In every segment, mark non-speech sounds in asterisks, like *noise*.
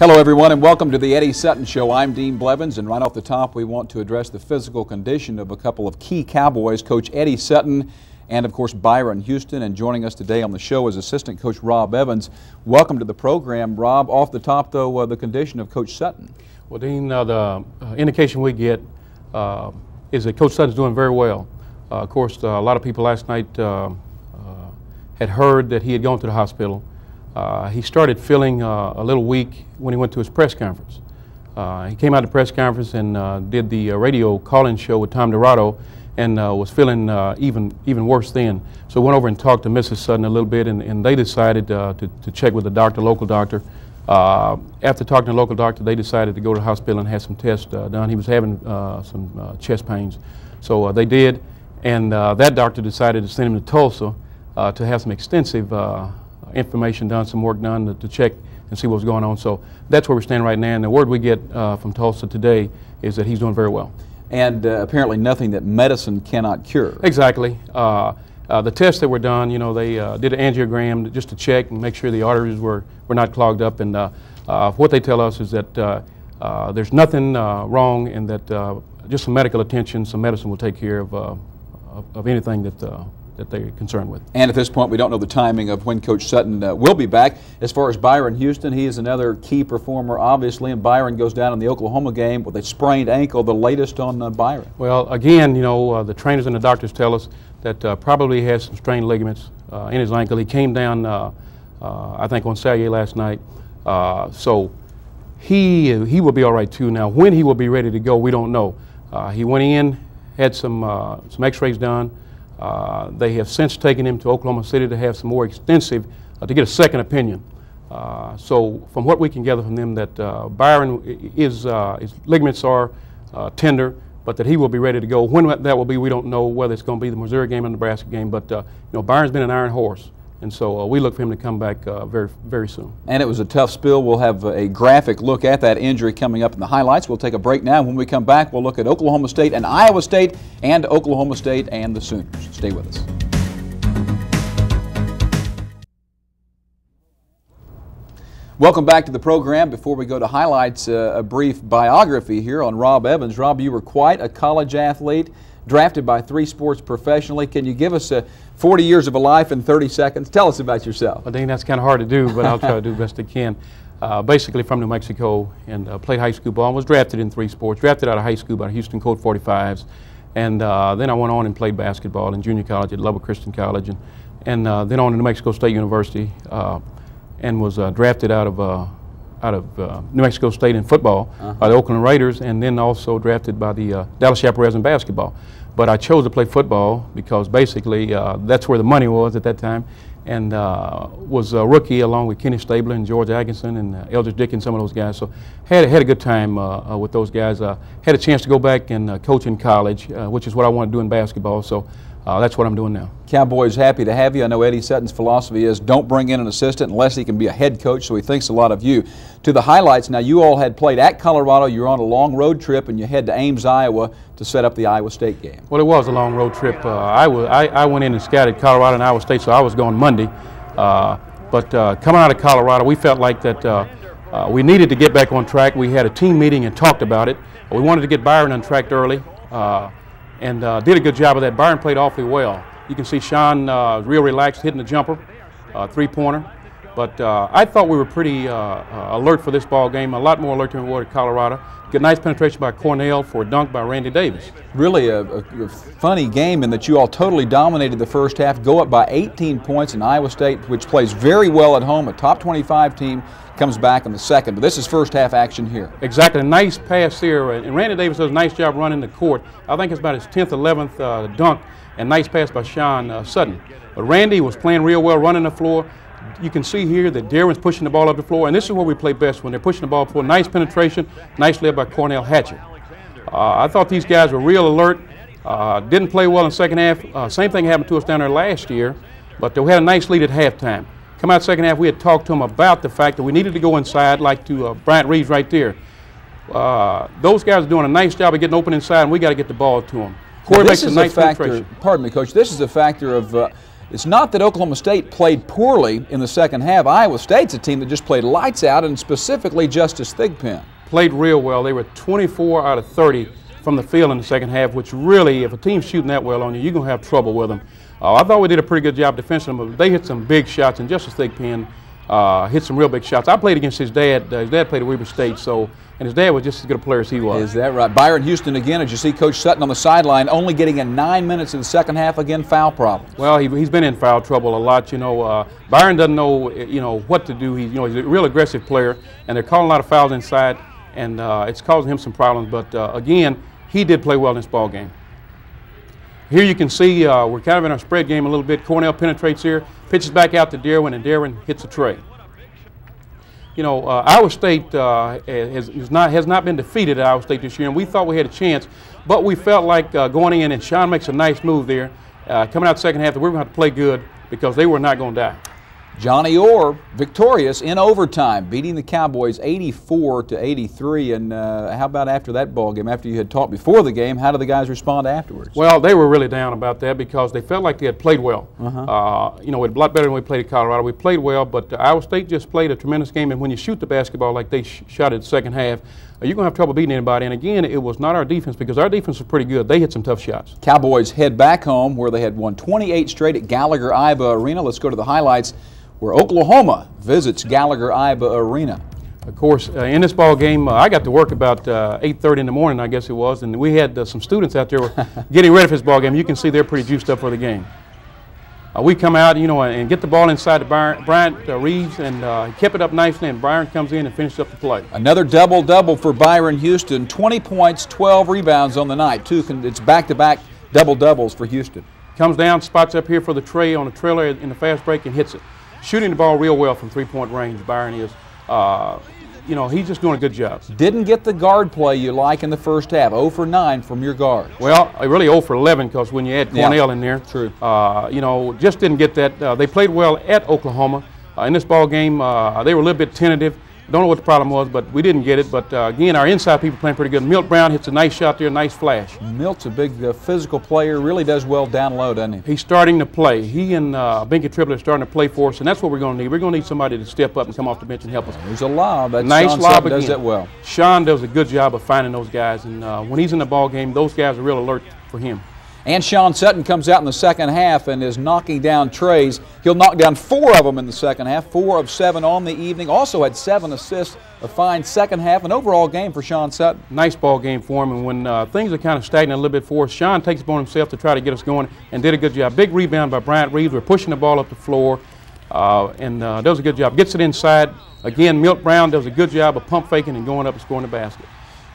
Hello, everyone, and welcome to the Eddie Sutton Show. I'm Dean Blevins, and right off the top, we want to address the physical condition of a couple of key Cowboys, Coach Eddie Sutton and, of course, Byron Houston. And joining us today on the show is assistant coach Rob Evans. Welcome to the program, Rob. Off the top, though, uh, the condition of Coach Sutton. Well, Dean, uh, the uh, indication we get uh, is that Coach Sutton's doing very well. Uh, of course, uh, a lot of people last night had heard that he had gone to the hospital. Uh, he started feeling uh, a little weak when he went to his press conference. Uh, he came out to press conference and uh, did the uh, radio call-in show with Tom Dirato and uh, was feeling uh, even even worse then. So went over and talked to Mrs. Sutton a little bit and, and they decided uh, to, to check with the doctor, local doctor. after talking to the local doctor, they decided to go to the hospital and have some tests done. He was having some chest pains. So they did, and that doctor decided to send him to Tulsa to have some extensive information done, some work done to, to, check and see what's going on. So that's where we're standing right now. And the word we get uh, from Tulsa today is that he's doing very well. And uh, apparently nothing that medicine cannot cure. Exactly. Uh, uh the tests that were done, you know, they uh, did an angiogram just to check and make sure the arteries were, were not clogged up. And uh, what they tell us is that there's nothing wrong and that just some medical attention, some medicine will take care of, of, of anything that that they're concerned with. And at this point, we don't know the timing of when Coach Sutton uh, will be back. As far as Byron Houston, he is another key performer, obviously, and Byron goes down in the Oklahoma game with a sprained ankle, the latest on uh, Byron. Well, again, you know, uh, the trainers and the doctors tell us that uh, probably has some strained ligaments uh, in his ankle. He came down, uh, I think, on Saturday last night. so he, he will be all right, too. Now, when he will be ready to go, we don't know. he went in, had some, some x-rays done, uh, they have since taken him to Oklahoma City to have some more extensive, uh, to get a second opinion. Uh, so from what we can gather from them that uh, Byron, is, uh, his ligaments are tender, but that he will be ready to go. When that will be, we don't know whether it's going to be the Missouri game or the Nebraska game, but you know, Byron's been an iron horse. And so uh, we look for him to come back uh, very, very soon. And it was a tough spill. We'll have a graphic look at that injury coming up in the highlights. We'll take a break now. When we come back, we'll look at Oklahoma State and Iowa State and Oklahoma State and the Sooners. Stay with us. Welcome back to the program. Before we go to highlights, uh, a brief biography here on Rob Evans. Rob, you were quite a college athlete drafted by three sports professionally. Can you give us a 40 years of a life in 30 seconds? Tell us about yourself. I think that's kind of hard to do, but I'll try to do the best I can. Uh, basically from New Mexico and uh, played high school ball and was drafted in three sports. Drafted out of high school by Houston Colt 45s. And uh, then I went on and played basketball in junior college at Lubbock Christian College. And, and uh, then on to New Mexico State University uh, and was uh, drafted out of out of uh, New Mexico State in football uh -huh. by the Oakland Raiders, and then also drafted by the uh, Dallas Chaparrals in basketball. But I chose to play football because basically uh, that's where the money was at that time, and uh, was a rookie along with Kenny Stabler and George Atkinson and uh, Eldridge Dickey, some of those guys. So had had a good time with those guys. had a chance to go back and coach in college, which is what I want to do in basketball. So uh, that's what I'm doing now. Cowboys happy to have you. I know Eddie Sutton's philosophy is don't bring in an assistant unless he can be a head coach, so he thinks a lot of you. To the highlights, now you all had played at Colorado. You're on a long road trip and you head to Ames, Iowa to set up the Iowa State game. Well, it was a long road trip. Uh, I, was, I, I, went in and scouted Colorado and Iowa State, so I was going Monday. Uh, but uh, coming out of Colorado, we felt like that uh, uh, we needed to get back on track. We had a team meeting and talked about it. We wanted to get Byron on track early and uh, did a good job of that. Byron played awfully well. You can see Sean uh, real relaxed hitting the jumper, uh, three-pointer. But uh, I thought we were pretty uh, uh, alert for this ball game, a lot more alert than we were at Colorado. Good nice penetration by Cornell for a dunk by Randy Davis. Really a, a, funny game in that you all totally dominated the first half, go up by 18 points in Iowa State, which plays very well at home, a top 25 team, comes back in the second. But this is first half action here. Exactly. A nice pass here. And Randy Davis does a nice job running the court. I think it's about his 10th, 11th uh, dunk. And nice pass by Sean uh, Sutton. But Randy was playing real well, running the floor. You can see here that Darwyn's pushing the ball up the floor. And this is where we play best, when they're pushing the ball floor. Nice penetration, nice led by Cornell Hatcher. Uh, I thought these guys were real alert. Uh, didn't play well in the second half. Uh, same thing happened to us down there last year. But we had a nice lead at halftime. Come out second half, we had talked to them about the fact that we needed to go inside, like to uh, Bryant Reeves right there. Uh, those guys are doing a nice job of getting open inside, and we got to get the ball to them. Corey makes a nice a factor, Pardon me, Coach. This is a factor of uh, it's not that Oklahoma State played poorly in the second half. Iowa State's a team that just played lights out, and specifically Justus Thigpen. Played real well. They were 24 out of 30 from the field in the second half, which really, if a team's shooting that well on you, you're going to have trouble with them. Uh, I thought we did a pretty good job defensively, but they hit some big shots, and Justus Thigpen uh, hit some real big shots. I played against his dad. Uh, his dad played at Weber State, so and his dad was just as good a player as he was. Is that right? Byron Houston again, as you see Coach Sutton on the sideline, only getting in nine minutes in the second half, again, foul problems. Well, he, has been in foul trouble a lot. You know, uh, Byron doesn't know, you know, what to do. He's, you know, he's a real aggressive player, and they're calling a lot of fouls inside, and uh, it's causing him some problems. But uh, again, he did play well in this ball game. Here you can see uh, we're kind of in our spread game a little bit. Cornell penetrates here, pitches back out to Darwyn, and Darwyn hits a tray you know, uh, Iowa State uh, has, has, not, has not been defeated at Iowa State this year, and we thought we had a chance, but we felt like uh, going in, and Sean makes a nice move there, uh, coming out the second half, we were going to have to play good because they were not going to die. Johnny Orr victorious in overtime, beating the Cowboys 84 to 83. And uh, how about after that ball game? After you had talked before the game, how did the guys respond afterwards? Well, they were really down about that because they felt like they had played well. Uh-huh. Uh, you know, a lot better than we played at Colorado. We played well, but uh, Iowa State just played a tremendous game. And when you shoot the basketball like they sh- shot it the second half, uh, you're going to have trouble beating anybody. And again, it was not our defense because our defense was pretty good. They hit some tough shots. Cowboys head back home where they had won 28 straight at Gallagher Iba Arena. Let's go to the highlights where Oklahoma visits Gallagher Iba Arena. Of course, uh, in this ball game, uh, I got to work about 8:30 uh, in the morning, I guess it was, and we had uh, some students out there *laughs* getting ready for this ball game. You can see they're pretty juiced up for the game. Uh, we come out, you know, and get the ball inside the Bryant Reeves, and he kept it up nicely, and Byron comes in and finishes up the play. Another double-double for Byron Houston, 20 points, 12 rebounds on the night. Two, it's back-to-back double-doubles for Houston. Comes down, spots up here for the tray on the trailer in the fast break, and hits it shooting the ball real well from three-point range. Byron is. Uh, you know, he's just doing a good job. Didn't get the guard play you like in the first half. 0 for 9 from your guard. Well, really 0 for 11 because when you add Cornell yeah, in there, true. Uh, you know, just didn't get that. Uh, they played well at Oklahoma. Uh, in this ball game, uh, they were a little bit tentative. Don't know what the problem was, but we didn't get it. But uh, again, our inside people playing pretty good. Milt Brown hits a nice shot there, nice flash. Milt's a big uh, physical player, really does well down low, doesn't he? He's starting to play. He and uh, Binky Triplett are starting to play for us, and that's what we're going to need. We're going to need somebody to step up and come off the bench and help us. There's a lob. That's nice Sean lob does that well. Sean does a good job of finding those guys, and uh, when he's in the ball game, those guys are real alert for him. And Sean Sutton comes out in the second half and is knocking down trays. He'll knock down four of them in the second half, four of seven on the evening. Also had seven assists, a fine second half, an overall game for Sean Sutton. Nice ball game for him. And when uh, things are kind of stagnant a little bit for us, Sean takes upon himself to try to get us going and did a good job. Big rebound by Bryant Reeves. We're pushing the ball up the floor uh, and uh, does a good job. Gets it inside. Again, Milt Brown does a good job of pump faking and going up and scoring the basket.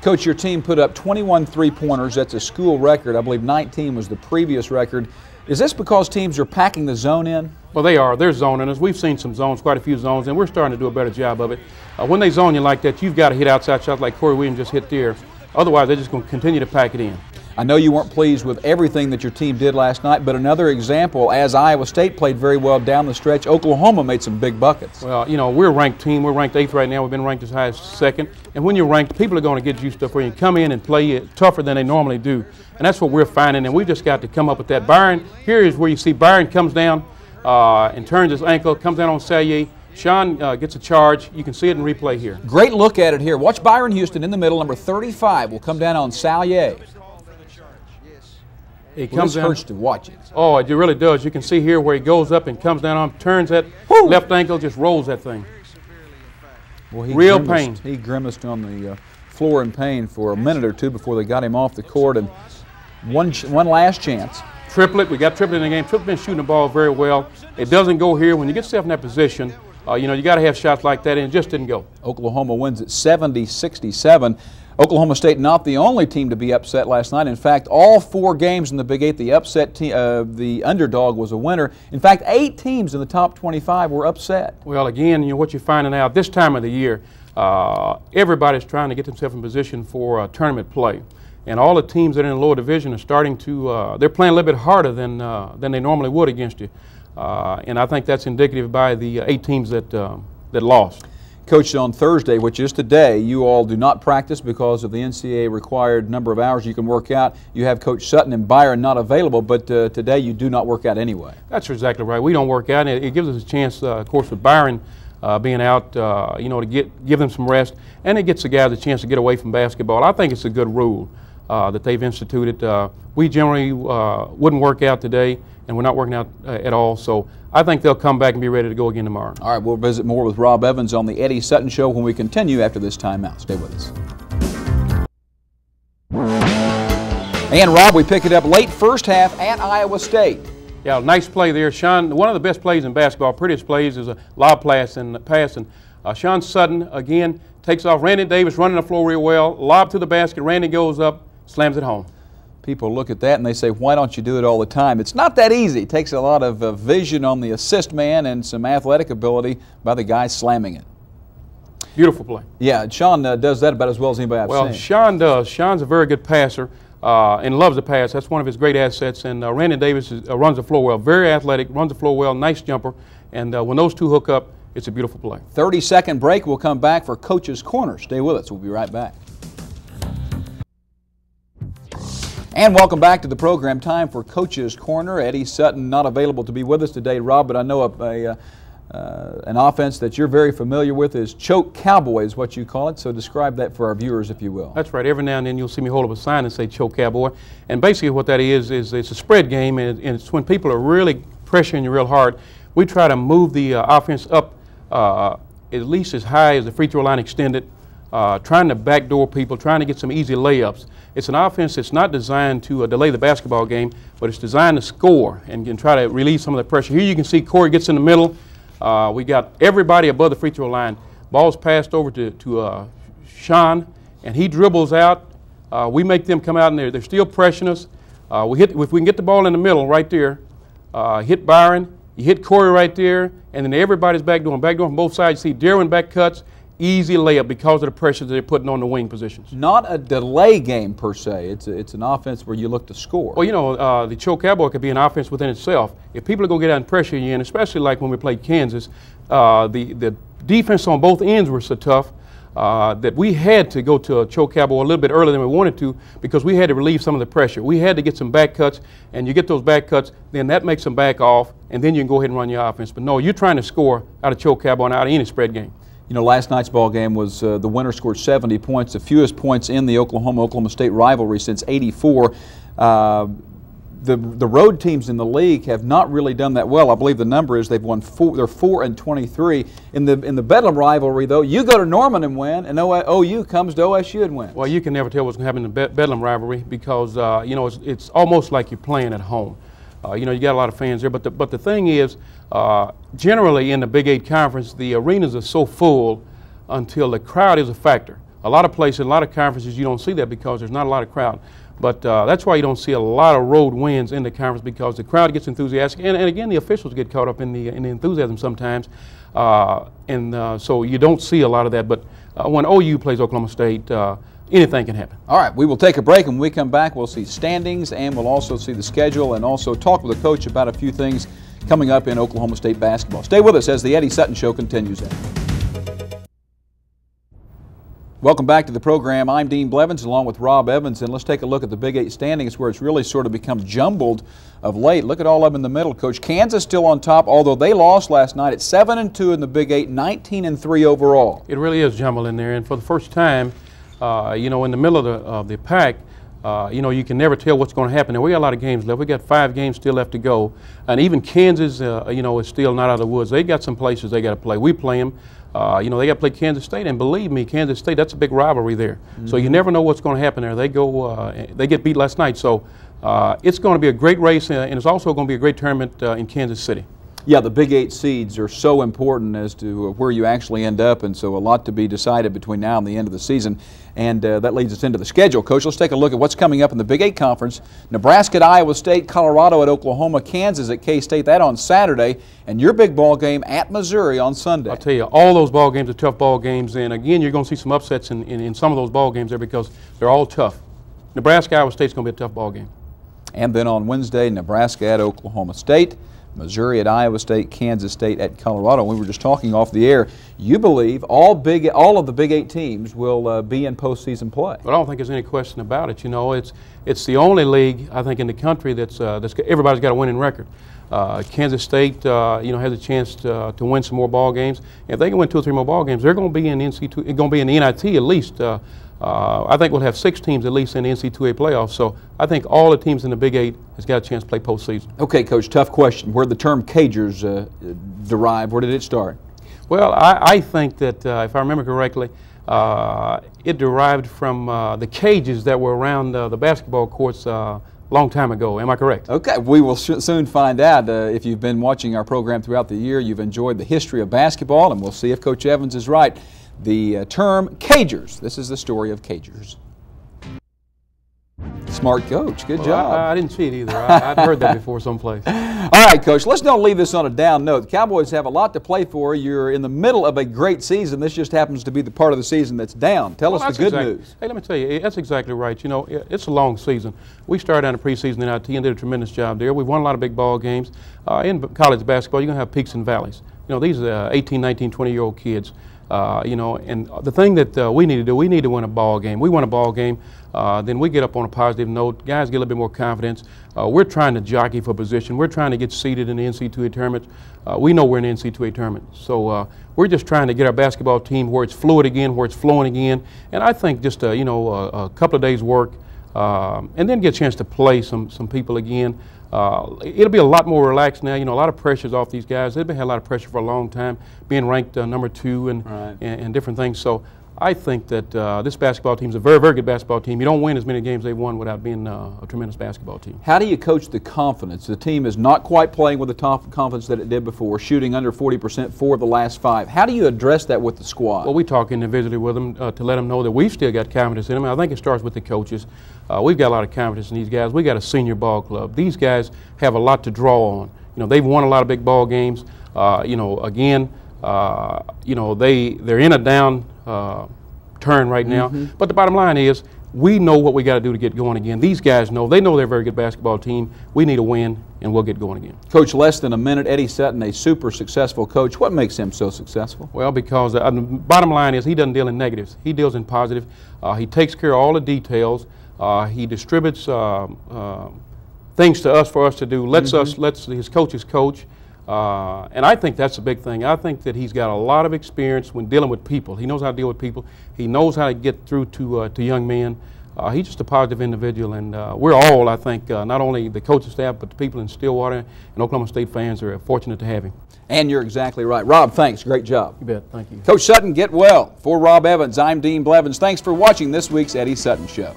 Coach, your team put up 21 three pointers. That's a school record. I believe 19 was the previous record. Is this because teams are packing the zone in? Well, they are. They're zoning us. We've seen some zones, quite a few zones, and we're starting to do a better job of it. Uh, when they zone you like that, you've got to hit outside shots like Corey Williams just hit there. Otherwise, they're just going to continue to pack it in. I know you weren't pleased with everything that your team did last night, but another example, as Iowa State played very well down the stretch, Oklahoma made some big buckets. Well, you know, we're a ranked team. We're ranked eighth right now. We've been ranked as high as second. And when you're ranked, people are going to get used to it for you. Come in and play it tougher than they normally do. And that's what we're finding, and we've just got to come up with that. Byron, here is where you see Byron comes down uh, and turns his ankle, comes down on Sallier. Sean uh, gets a charge. You can see it in replay here. Great look at it here. Watch Byron Houston in the middle, number 35, will come down on Sallier. It comes well, hurts to watch it. Oh, it really does. You can see here where he goes up and comes down on, turns that Woo! left ankle, just rolls that thing. Well, he Real grimaced, pain. He grimaced on the uh, floor in pain for a minute or two before they got him off the court. And one, one last chance. Triplett, we got Triplett in the game. Triplett been shooting the ball very well. It doesn't go here. When you get yourself in that position, uh, you know, you got to have shots like that, and it just didn't go. Oklahoma wins at 70 67. Oklahoma State not the only team to be upset last night. In fact, all four games in the Big Eight, the upset uh, the underdog was a winner. In fact, eight teams in the top 25 were upset. Well, again, you know what you're finding out this time of the year, uh, everybody's trying to get themselves in position for uh, tournament play. And all the teams that are in the lower division are starting to, uh, they're playing a little bit harder than, uh, than they normally would against you. Uh, and I think that's indicative by the eight teams that, that lost. Coach, on Thursday, which is today, you all do not practice because of the NCAA required number of hours you can work out. You have Coach Sutton and Byron not available, but uh, today you do not work out anyway. That's exactly right. We don't work out. It, it gives us a chance, uh, of course, with Byron uh, being out, uh, you know, to get give them some rest, and it gets the guys a chance to get away from basketball. I think it's a good rule uh, that they've instituted. Uh, we generally wouldn't work out today, and we're not working out at all. So I think they'll come back and be ready to go again tomorrow. All right, we'll visit more with Rob Evans on the Eddie Sutton Show when we continue after this timeout. Stay with us. And Rob, we pick it up late first half at Iowa State. Yeah, nice play there. Sean, one of the best plays in basketball, prettiest plays is a lob pass and pass. And uh, Sean Sutton, again, takes off. Randy Davis running the floor real well. Lob to the basket. Randy goes up, slams it home people look at that and they say, why don't you do it all the time? It's not that easy. It takes a lot of uh, vision on the assist man and some athletic ability by the guy slamming it. Beautiful play. Yeah, Sean uh, does that about as well as anybody I've well, seen. Well, Sean does. Sean's a very good passer. Uh, and loves to pass. That's one of his great assets. And uh, Randy Davis is, uh, runs the floor well. Very athletic, runs the floor well, nice jumper. And uh, when those two hook up, it's a beautiful play. 30 second break. We'll come back for Coach's Corner. Stay with us. We'll be right back. And welcome back to the program. Time for Coach's Corner. Eddie Sutton not available to be with us today, Rob, but I know a, a uh, an offense that you're very familiar with is choke cowboy is what you call it. So describe that for our viewers, if you will. That's right. Every now and then you'll see me hold up a sign and say choke cowboy. And basically what that is, is it's a spread game and it's when people are really pressuring you real hard. We try to move the uh, offense up uh, at least as high as the free throw line extended, uh, trying to backdoor people, trying to get some easy layups. It's an offense that's not designed to uh, delay the basketball game, but it's designed to score and, and try to relieve some of the pressure. Here you can see Corey gets in the middle. Uh, we got everybody above the free throw line. Ball's passed over to, to uh, Sean, and he dribbles out. Uh, we make them come out, and they're, they're still pressuring us. Uh, we hit, if we can get the ball in the middle right there, hit Byron, you hit Corey right there, and then everybody's back doing back door from both sides. You see Darwyn back cuts easy layup because of the pressure that they're putting on the wing positions. Not a delay game per se. It's, a, it's an offense where you look to score. Well, you know, uh, the choke cowboy could be an offense within itself. If people are going to get out and pressure you in, especially like when we played Kansas, uh, the, the defense on both ends were so tough uh, that we had to go to a choke cowboy a little bit earlier than we wanted to because we had to relieve some of the pressure. We had to get some back cuts, and you get those back cuts, then that makes them back off, and then you can go ahead and run your offense. But no, you're trying to score out of choke cowboy and out of any spread game. You know, last night's ball game was uh, the winner scored 70 points, the fewest points in the Oklahoma-Oklahoma State rivalry since 84. Uh, the, the road teams in the league have not really done that well. I believe the number is they've won four. They're four and 23 in the in the Bedlam rivalry. Though you go to Norman and win, and OU comes to OSU and wins. Well, you can never tell what's going to happen in the Bedlam rivalry because uh, you know it's, it's almost like you're playing at home. Uh, you know, you got a lot of fans there. But the, but the thing is, uh, generally in the Big Eight Conference, the arenas are so full until the crowd is a factor. A lot of places, a lot of conferences, you don't see that because there's not a lot of crowd. But uh, that's why you don't see a lot of road wins in the conference because the crowd gets enthusiastic. And, and again, the officials get caught up in the, in the enthusiasm sometimes. Uh, and uh, so you don't see a lot of that. But uh, when OU plays Oklahoma State, anything can happen. All right, we will take a break, and when we come back, we'll see standings, and we'll also see the schedule, and also talk with the coach about a few things coming up in Oklahoma State basketball. Stay with us as the Eddie Sutton Show continues. Welcome back to the program. I'm Dean Blevins along with Rob Evans, and let's take a look at the Big Eight standings where it's really sort of become jumbled of late. Look at all of them in the middle, Coach. Kansas still on top, although they lost last night at 7 and 2 in the Big Eight, 19 and 3 overall. It really is jumbled in there, and for the first time, uh, you know, in the middle of the, of the pack, uh, you know, you can never tell what's going to happen. And we got a lot of games left. We got five games still left to go. And even Kansas, uh, you know, is still not out of the woods. They got some places they got to play. We play them. Uh, you know, they got to play Kansas State, and believe me, Kansas State, that's a big rivalry there. Mm -hmm. So you mm-hmm. never know what's going to happen there. They go, uh, they get beat last night. So uh, it's going to be a great race, and it's also going to be a great tournament in Kansas City. Yeah, the Big Eight seeds are so important as to where you actually end up, and so a lot to be decided between now and the end of the season. And uh, that leads us into the schedule. Coach, let's take a look at what's coming up in the Big Eight Conference. Nebraska at Iowa State, Colorado at Oklahoma, Kansas at K-State, that on Saturday, and your big ball game at Missouri on Sunday. I'll tell you, all those ball games are tough ball games, and again, you're going to see some upsets in, in, in some of those ball games there because they're all tough. Nebraska, Iowa State's going to be a tough ball game. And then on Wednesday, Nebraska at Oklahoma State. Missouri at Iowa State, Kansas State at Colorado. We were just talking off the air. You believe all big, all of the Big Eight teams will uh, be in postseason play. But I don't think there's any question about it. You know, it's it's the only league I think in the country that's uh, that's everybody's got a winning record. Uh, Kansas State, uh, you know, has a chance to, uh, to win some more ball games. If they can win two or three more ball games, they're going to be in NC2, going to be in the NIT at least. Uh, uh, I think we'll have six teams at least in the NC2A playoffs. So I think all the teams in the Big Eight has got a chance to play postseason. Okay, Coach. Tough question. Where did the term Cagers uh, derive? Where did it start? Well, I, I think that if I remember correctly, it derived from the cages that were around the basketball courts a long time ago. Am I correct? Okay, we will soon find out. Uh, if you've been watching our program throughout the year, you've enjoyed the history of basketball, and we'll see if Coach Evans is right. The uh, term Cagers, this is the story of Cagers. Smart coach. Good well, job. I, I, didn't see it either. I, would heard that before someplace. *laughs* All right, coach. Let's don't leave this on a down note. The Cowboys have a lot to play for. You're in the middle of a great season. This just happens to be the part of the season that's down. Tell well, us the good exact, news. Hey, let me tell you, that's exactly right. You know, it's a long season. We started out in preseason NIT and did a tremendous job there. We've won a lot of big ball games. Uh, in college basketball, you're going to have peaks and valleys. You know, these are 18, 19, 20 year old kids. Uh, you know, and the thing that uh, we need to do, we need to win a ball game. We win a ball game, uh, then we get up on a positive note. Guys get a little bit more confidence. Uh, we're trying to jockey for position. We're trying to get seated in the NC2A tournament. Uh, we know we're in the NC2A tournament, so we're just trying to get our basketball team where it's fluid again, where it's flowing again. And I think just you know a, a, couple of days work, um, and then get a chance to play some some people again. Uh, it'll be a lot more relaxed now. You know, a lot of pressures off these guys. They've been had a lot of pressure for a long time, being ranked uh, number two and, right. and, and different things. So I think that uh, this basketball team is a very, very good basketball team. You don't win as many games they've won without being uh, a tremendous basketball team. How do you coach the confidence? The team is not quite playing with the top confidence that it did before, shooting under 40% for the last five. How do you address that with the squad? Well, we talk individually with them uh, to let them know that we've still got confidence in them. I think it starts with the coaches. Uh, we've got a lot of confidence in these guys. We've got a senior ball club. These guys have a lot to draw on. You know, they've won a lot of big ball games. Uh, you know, again, uh, you know, they they're in a down uh, turn right now. Mm -hmm. But the bottom line is, we know what we got to do to get going again. These guys know. They know they're a very good basketball team. We need a win, and we'll get going again. Coach, less than a minute. Eddie Sutton, a super successful coach. What makes him so successful? Well, because uh, the bottom line is he doesn't deal in negatives. He deals in positive. Uh, he takes care of all the details. Uh, he distributes uh, uh, things to us for us to do. Lets mm -hmm. us, lets his coaches coach. Uh, and I think that's a big thing. I think that he's got a lot of experience when dealing with people. He knows how to deal with people. He knows how to get through to uh, to young men. Uh, he's just a positive individual, and we're all, I think, not only the coaching staff, but the people in Stillwater and Oklahoma State fans are fortunate to have him. And you're exactly right. Rob, thanks. Great job. You bet. Thank you. Coach Sutton, get well. For Rob Evans, I'm Dean Blevins. Thanks for watching this week's Eddie Sutton Show.